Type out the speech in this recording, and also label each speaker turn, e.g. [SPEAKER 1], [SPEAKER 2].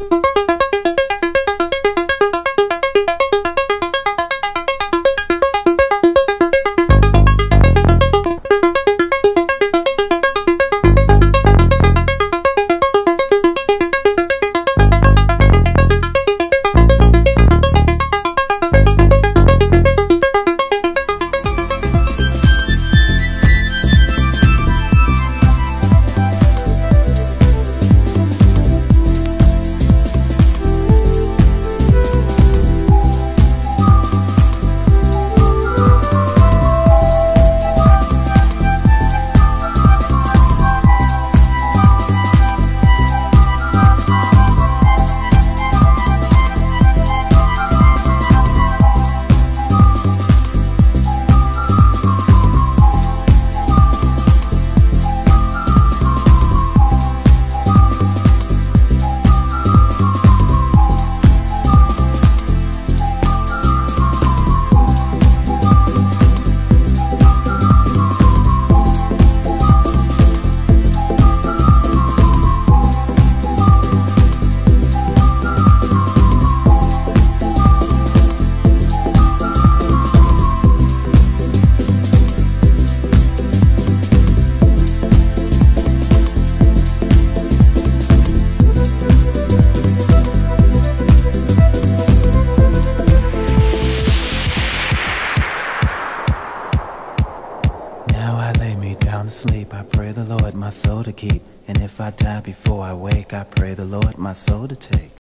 [SPEAKER 1] Now sleep. I pray the Lord my soul to keep. And if I die before I wake, I pray the Lord my soul to take.